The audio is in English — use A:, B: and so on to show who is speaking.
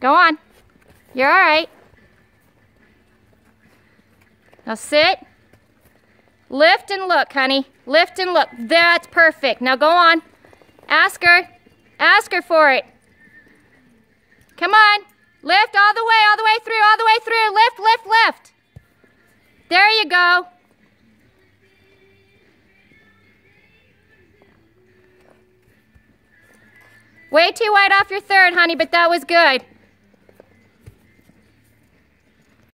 A: Go on. You're all right. Now sit. Lift and look, honey. Lift and look. That's perfect. Now go on. Ask her. Ask her for it. Come on. Lift all the way, all the way through, all the way through. Lift, lift, lift. There you go. Way too wide off your third, honey, but that was good.